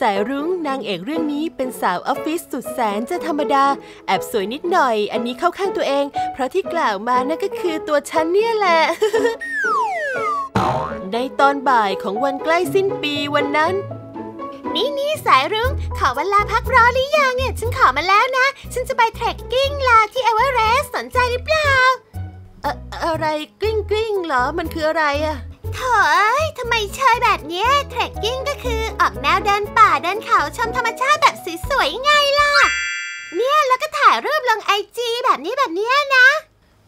สายรุ้งนางเอกเรื่องนี้เป็นสาวออฟฟิศสุดแสนจะธรรมดา แอบสวยนิดหน่อย อันนี้เข้าข้างตัวเอง เพราะที่กล่าวมานั่นก็คือตัวฉันเนี่ยแหละ ในตอนบ่ายของวันใกล้สิ้นปีวันนั้น นี่นี่สายรุ้งขอเวลาพักร้อนหรือยังเนี่ยฉันขอมาแล้วนะ ฉันจะไป trekking ล่ะที่เอเวอเรสต์สนใจหรือเปล่า เอ่ออะไรกลิ้งกลิ้งเหรอมันคืออะไรอะ เถอยทำไมเชยแบบเนี้ยเทรคกิ้งก็คือออกแนวเดินป่าเดินเขาชมธรรมชาติแบบสวยๆไงล่ะ เนี่ยแล้วก็ถ่ายรูปลงไอจีแบบนี้แบบเนี้ยนะ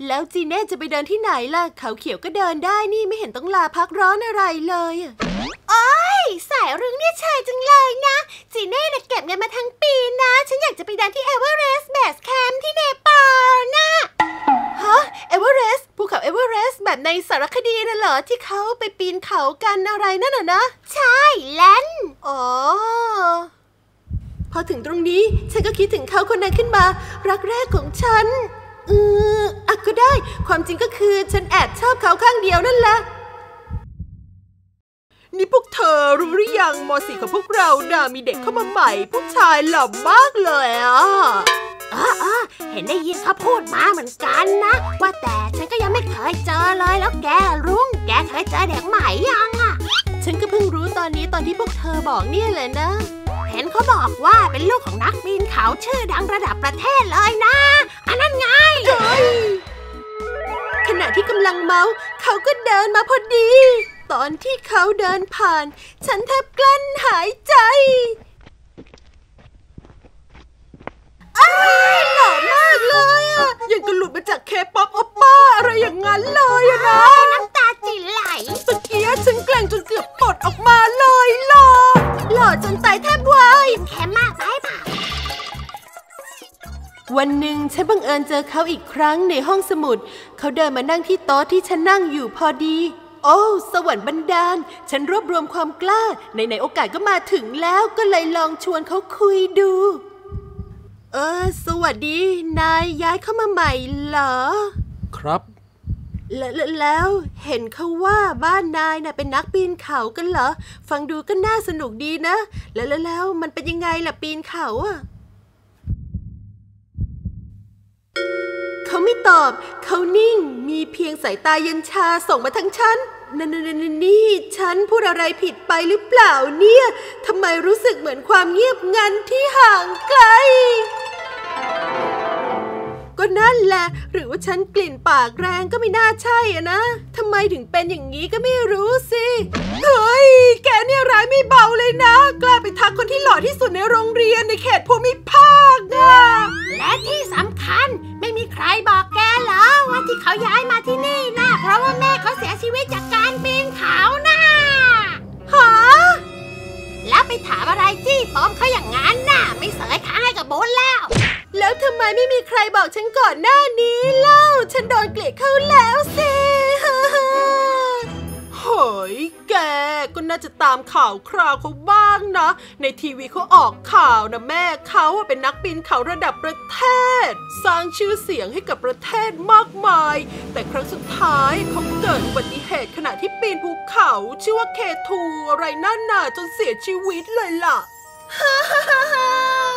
แล้วจีเน่จะไปเดินที่ไหนล่ะ เขาเขียวก็เดินได้นี่ไม่เห็นต้องลาพักร้อนอะไรเลยอะโอ้ยสายรุ้งเนี่ยเชยจังเลยนะ จีเน่น่ะเก็บเงินมาทั้งปีนะ ฉันอยากจะไปเดินที่ ที่เขาไปปีนเขากันอะไรนั่นน่ะนะ ใช่แลนอ๋อ พอถึงตรงนี้ฉันก็คิดถึงเขาคนนั้นขึ้นมา รักแรกของฉันเอออะก็ได้ ความจริงก็คือฉันแอบชอบเขาข้างเดียวนั่นแหละนี่พวกเธอรู้หรือยังมสี่ของพวกเราน่ะมีเด็กเข้ามาใหม่ ผู้ชายหล่อมากเลยอะ อ่าอ่าเห็นได้ยินเขาพูดมาเหมือนกันนะ ว่าแต่ฉันก็ยังไม่เคยเจอเลยแล้วแกรุ้ง แกเคยเจอเด็กใหม่ยังอะฉันก็เพิ่งรู้ตอนนี้ตอนที่พวกเธอบอกเนี่ยแหละนะ เห็นเขาบอกว่าเป็นลูกของนักปีนเขาชื่อดังระดับประเทศเลยนะ อันนั้นไงขณะที่กำลังเมาเขาก็เดินมาพอดี ตอนที่เขาเดินผ่าน ฉันแทบกลั้นหายใจอ้าย หล่อมากเลยอะยังกะหลุดมาจากเคป๊อปโอปป้าอะไรอย่างนั้นเลยอะนะน้ำตาจิไหลตะเกียฉันแกล้งจนเกือบปลดออกมาเลยหล่อหล่อจนตายแทบวายแค่มากไปเปล่าวันหนึ่งฉันบังเอิญเจอเขาอีกครั้งในห้องสมุด เขาเดินมานั่งที่โต๊ะที่ฉันนั่งอยู่พอดี โอ้ สวรรค์บันดาล ฉันรวบรวมความกล้าในใจโอกาสก็มาถึงแล้วก็เลยลองชวนเขาคุยดู เออ สวัสดี นายย้ายเข้ามาใหม่เหรอ ครับแล้วแล้วแล้วเห็นเขาว่าบ้านนายน่ะเป็นนักปีนเขากันเหรอ ฟังดูก็น่าสนุกดีนะ แล้วแล้วแล้วมันเป็นยังไงล่ะปีนเขาอะ เขาไม่ตอบ เขานิ่ง มีเพียงสายตาเย็นชาส่งมาทั้งฉันนนนนนนี่ ฉันพูดอะไรผิดไปหรือเปล่าเนี่ย ทำไมรู้สึกเหมือนความเงียบงันที่ห่างไกล ก็นั่นแหละ หรือว่าฉันกลิ่นปากแรงก็ไม่น่าใช่อะนะ ทำไมถึงเป็นอย่างนี้ก็ไม่รู้สิ เฮ้ย แกเนี่ยร้ายไม่เบาเลยนะ กล้าไปทักคนที่หล่อที่สุดในโรงเรียนในเขตภูมิ ไมไม่มีใครบอกฉันก่อนหน้านี้เล่า ฉันโดนเกลียดเขาแล้วสิเฮ้ยแกก็น่าจะตามข่าวคราวเขาบ้างนะ ในทีวีเขาออกข่าวนะแม่เขาเป็นนักปีนเขาระดับประเทศ สร้างชื่อเสียงให้กับประเทศมากมาย แต่ครั้งสุดท้ายเขาเกิดอุบัติเหตุขณะที่ปีนภูเขาชื่อว่าเคทูอะไรนั่นน่ะจนเสียชีวิตเลยล่ะ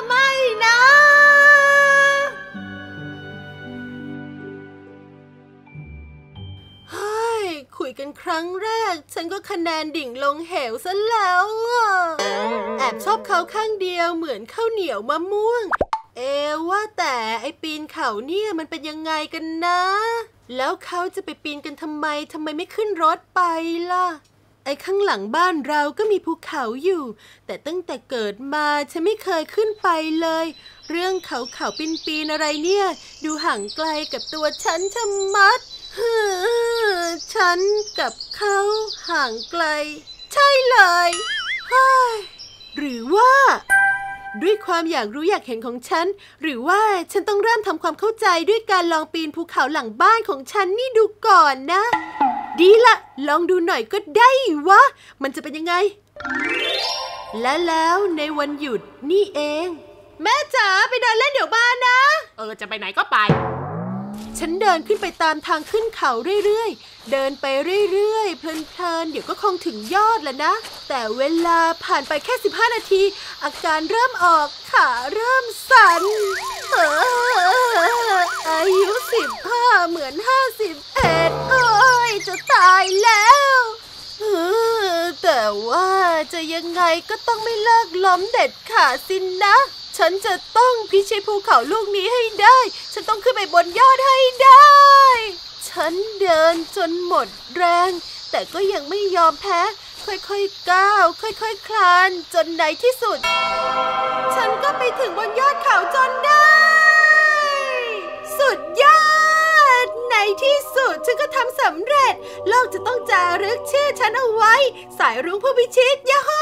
ไม่นะ ยกันครั้งแรก ฉันก็คะแนนดิ่งลงเหวซะแล้วแอบชอบเขาข้างเดียวเหมือนข้าวเหนียวมะม่วง เอว่าแต่ไอปีนเขาเนี่ยมันเป็นยังไงกันนะ แล้วเขาจะไปปีนกันทำไมทำไมไม่ขึ้นรถไปล่ะไอ้ข้างหลังบ้านเราก็มีภูเขาอยู่ แต่ตั้งแต่เกิดมาฉันไม่เคยขึ้นไปเลย เรื่องเขาเขาปีนปีนอะไรเนี่ย ดูห่างไกลกับตัวฉันชะมัด ฉันกับเขาห่างไกล ใช่เลยหรือว่า ด้วยความอยากรู้อยากเห็นของฉัน หรือว่าฉันต้องเริ่มทำความเข้าใจด้วยการลองปีนภูเขาหลังบ้านของฉันนี่ดูก่อนนะ ดีละลองดูหน่อยก็ได้วะ มันจะเป็นยังไง และแล้วในวันหยุดนี่เอง แม่จ๋าไปเดินเล่นเดี๋ยวมานนะ เออ จะไปไหนก็ไป ฉันเดินขึ้นไปตามทางขึ้นเขาเรื่อยๆ เดินไปเรื่อยๆ เพลินๆ เดี๋ยวก็คงถึงยอดแล้วนะ แต่เวลาผ่านไปแค่ 15 นาที อาการเริ่มออกขาเริ่มสั่นอายุสิบห้าเหมือนห้าสิบเอ็ดโอ้ยจะตายแล้วแต่ว่าจะยังไงก็ต้องไม่เลิกล้มเด็ดขาดสินนะ ฉันจะต้องพิชิตภูเขาลูกนี้ให้ได้ ฉันต้องขึ้นไปบนยอดให้ได้ ฉันเดินจนหมดแรง แต่ก็ยังไม่ยอมแพ้ ค่อยๆก้าว ค่อยๆคคลาน จนในที่สุด ฉันก็ไปถึงบนยอดเขาจนได้ สุดยอด ในที่สุดฉันก็ทำสำเร็จ โลกจะต้องจารึกชื่อฉันเอาไว้ สายรุ้งผู้พิชิตยาฮู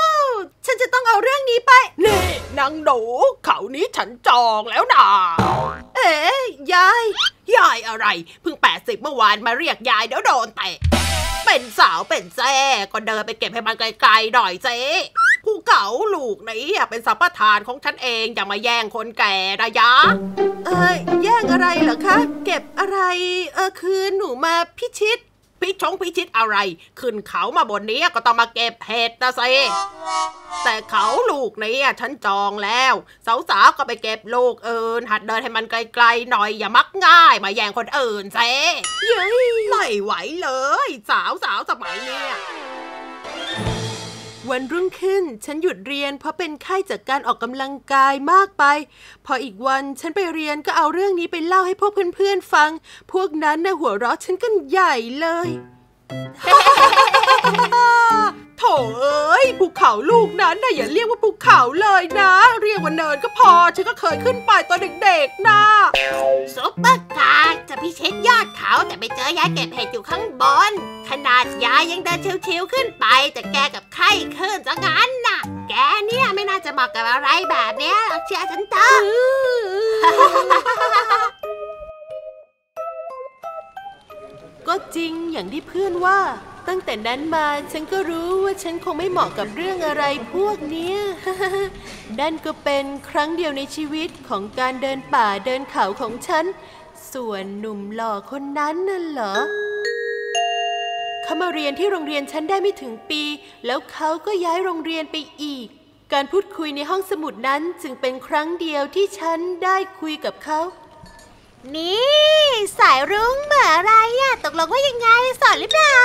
ฉันจะต้องเอาเรื่องนี้ไป นี่นางหนูเขานี้ฉันจองแล้วนะเอ๋ยาย ยายอะไร เพิ่งแปดสิบเมื่อวานมาเรียกยายเดี๋ยวโดนเตะเป็นสาวเป็นแซ่ก็เดินไปเก็บให้มันไกลๆหน่อยเจ๊ผู้เก่าลูกนี้เป็นสัมปทานของฉันเองอย่ามาแย่งคนแก่นะยะ เออแย่งอะไรเหรอคะ เก็บอะไร เออคือหนูมาพิชิต พิชงพิชิตอะไร ขึ้นเขามาบนนี้ก็ต้องมาเก็บเห็ดนะสิแต่เขาลูกนี้ฉันจองแล้ว สาวๆก็ไปเก็บลูกเอินหัดเดินให้มันไกลๆหน่อยอย่ามักง่ายมาแย่งคนอื่นเซ่เย้ยไม่ไหวเลย สาวๆสมัยเนี้ย วันรุ่งขึ้น ฉันหยุดเรียน เพราะเป็นไข้จากการออกกำลังกายมากไป พออีกวันฉันไปเรียนก็เอาเรื่องนี้ไปเล่าให้พวกเพื่อนๆฟัง พวกนั้นน่ะหัวเราะฉันกันใหญ่เลย โถเอ้ยภูเขาลูกนั้นน่ะอย่าเรียกว่าภูเขาเลยนะ เรียกว่าเนินก็พอ ฉันก็เคยขึ้นไปตอนเด็กๆนะซุปเปอร์การ์ดจะพิชิตยอดเขาแต่ไปเจอยายเก็บเห็ดอยู่ข้างบน ขนาดยายยังเดินชิวๆขึ้นไป แต่แกกับไข้ขึ้นซะงั้นน่ะ แกเนี่ยไม่น่าจะเหมาะกับอะไรแบบเนี้ยหรอกเชื่อฉันเถอะ จริงอย่างที่เพื่อนว่า ตั้งแต่นั้นมาฉันก็รู้ว่าฉันคงไม่เหมาะกับเรื่องอะไรพวกนี้นั่นก็เป็นครั้งเดียวในชีวิตของการเดินป่าเดินเขาของฉัน ส่วนหนุ่มหล่อคนนั้นน่ะเหรอเขามาเรียนที่โรงเรียนฉันได้ไม่ถึงปี แล้วเขาก็ย้ายโรงเรียนไปอีก การพูดคุยในห้องสมุดนั้นจึงเป็นครั้งเดียวที่ฉันได้คุยกับเขา นี่สายรุ้งเหมืออะไรอะตกลงว่ายังไงสอนหรือเปล่า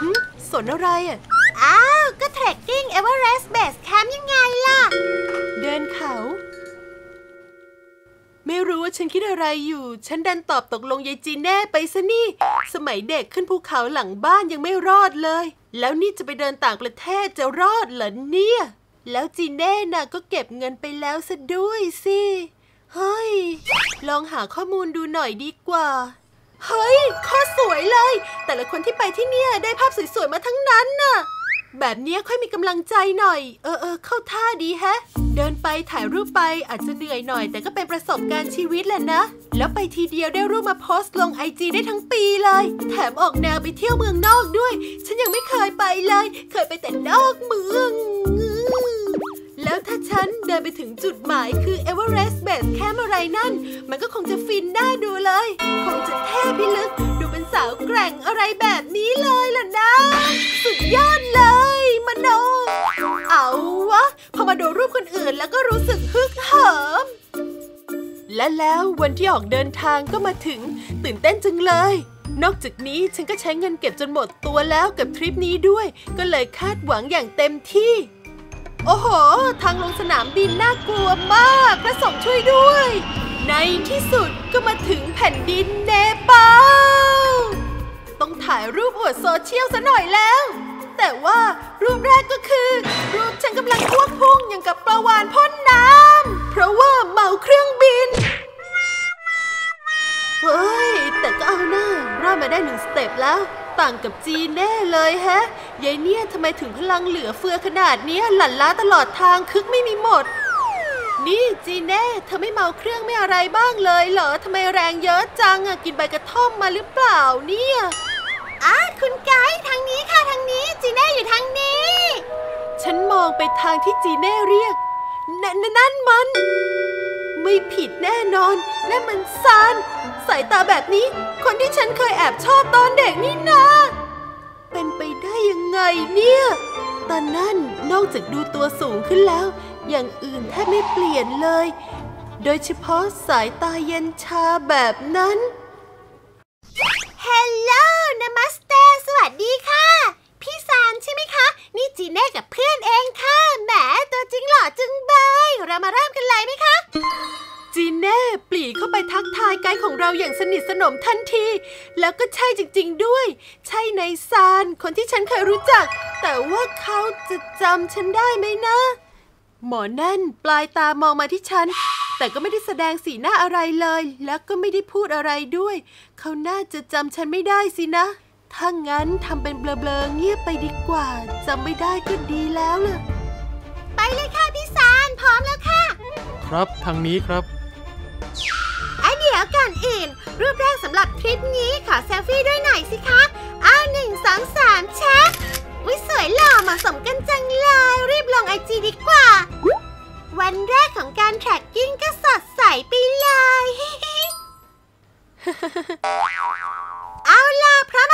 หึสนอะไรอะอ้าว ก็ trekking Everest Base Camp ยังไงล่ะ เดินเขา ไม่รู้ว่าฉันคิดอะไรอยู่ ฉันดันตอบตกลงยายจีแน่ไปซะนี่ สมัยเด็กขึ้นภูเขาหลังบ้านยังไม่รอดเลย แล้วนี่จะไปเดินต่างประเทศจะรอดเหรอเนี่ย แล้วจีแน่น่ะก็เก็บเงินไปแล้วซะด้วยสิ เฮ้ย ลองหาข้อมูลดูหน่อยดีกว่า เฮ้ยข้อสวยเลย แต่ละคนที่ไปที่เนี่ยได้ภาพสวยๆมาทั้งนั้นน่ะ แบบนี้ค่อยมีกำลังใจหน่อย เออเออเข้าท่าดีแฮะ เดินไปถ่ายรูปไปอาจจะเหนื่อยหน่อย แต่ก็เป็นประสบการณ์ชีวิตแหละนะ แล้วไปทีเดียวได้รูปมาโพสต์ลงไอจีได้ทั้งปีเลย แถมออกแนวไปเที่ยวเมืองนอกด้วย ฉันยังไม่เคยไปเลย เคยไปแต่นอกเมือง เดินไปถึงจุดหมายคือ Everest Base Camp อะไรนั่น มันก็คงจะฟินน่าดูเลย คงจะเท่พิลึก ดูเป็นสาวแกร่งอะไรแบบนี้เลยล่ะนะ สุดยอดเลยมโน เอาวะ พอมาดูรูปคนอื่นแล้วก็รู้สึกฮึกเหิมและแล้ววันที่ออกเดินทางก็มาถึง ตื่นเต้นจังเลย นอกจากนี้ฉันก็ใช้เงินเก็บจนหมดตัวแล้วกับทริปนี้ด้วย ก็เลยคาดหวังอย่างเต็มที่ โอ้โห ทางลงสนามบินน่ากลัวมาก พระสงฆ์ช่วยด้วย ในที่สุดก็มาถึงแผ่นดินเนปาล ต้องถ่ายรูปอวดโซเชียลซะหน่อยแล้ว แต่ว่ารูปแรกก็คือ รูปฉันกำลังพวกพุ่งอย่างกับปลาวานพ่นน้ำ เพราะว่าเมาเครื่องบิน เฮ้ย แต่ก็เอาหน้ารอดมาได้หนึ่งสเต็ปแล้ว ต่างกับจีนแน่เลยแฮะยายเนี่ยทำไมถึงพลังเหลือเฟือขนาดเนี้ยหลั่นล้าตลอดทางคึกไม่มีหมด นี่จีเน่เธอไม่เมาเครื่องไม่อะไรบ้างเลยเหรอทำไมแรงเยอะจังอะกินใบกระท่อมมาหรือเปล่าเนี่ยอ้าคุณไกด์ทางนี้ค่ะทางนี้ จีน่าอยู่ทางนี้ ฉันมองไปทางที่จีเน่เรียกนนนั่นมัน ไม่ผิดแน่นอนนั่นมันซานสายตาแบบนี้ คนที่ฉันเคยแอบชอบตอนเด็กนี่นา เป็นไปได้ยังไงเนี่ย ตอนนั้นนอกจากดูตัวสูงขึ้นแล้ว อย่างอื่นแทบไม่เปลี่ยนเลย โดยเฉพาะสายตาเย็นชาแบบนั้น เฮลโลนามัสเตสวัสดีค่ะ พี่ซานใช่ไหมคะ นี่จีเน่กับเพื่อนเองค่ะแหมตัวจริงหล่อจึงเบยเรามาเริ่มกันเลยไหมคะ จีเน่ปลีเข้าไปทักทายไกด์ของเราอย่างสนิทสนมทันที แล้วก็ใช่จริง ๆด้วย ใช่ในซานคนที่ฉันเคยรู้จัก แต่ว่าเขาจะจำฉันได้ไหมนะ หมอนั่นปลายตามองมาที่ฉันแต่ก็ไม่ได้แสดงสีหน้าอะไรเลย แล้วก็ไม่ได้พูดอะไรด้วย เขาน่าจะจำฉันไม่ได้สินะ ถ้างั้นทำเป็นเบลอๆเงียบไปดีกว่าจำไม่ได้ก็ดีแล้วล่ะ ไปเลยค่ะพี่ซานพร้อมแล้วค่ะ ครับทางนี้ครับไอะเดี๋ยวก่อนอื่น รูปแรกสำหรับทริปนี้ขอเซลฟี่ด้วยหน่อยสิคะอ้าวหนึ่งสองสามแชะวิสวยหล่อเหมาะสมกันจังเลย รีบลงไอจีดีกว่า วันแรกของการแทร็กกิ้งก็สดใสไปเลย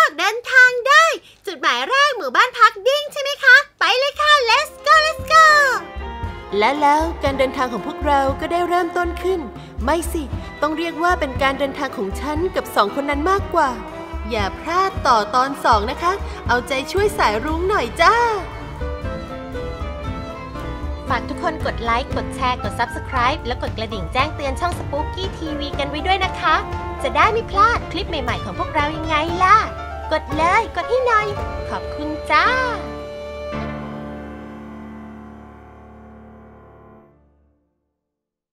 อกเดินทางได้ จุดหมายแรกหมู่บ้านพักดิ้งใช่ไหมคะ ไปเลยค่ะ let's go let's go และแล้วการเดินทางของพวกเราก็ได้เริ่มต้นขึ้น ไม่สิ ต้องเรียกว่าเป็นการเดินทางของฉันกับสองคนนั้นมากกว่า อย่าพลาดต่อตอนสองนะคะ เอาใจช่วยสายรุ้งหน่อยจ้า ฝากทุกคนกดไลค์ กดแชร์ กด Subscribe แล้วกดกระดิ่งแจ้งเตือนช่อง Spooky TV กันไว้ด้วยนะคะ จะได้ไม่พลาดคลิปใหม่ ๆ ของพวกเรายังไงล่ะ กดเลย กดให้หน่อย ขอบคุณจ้า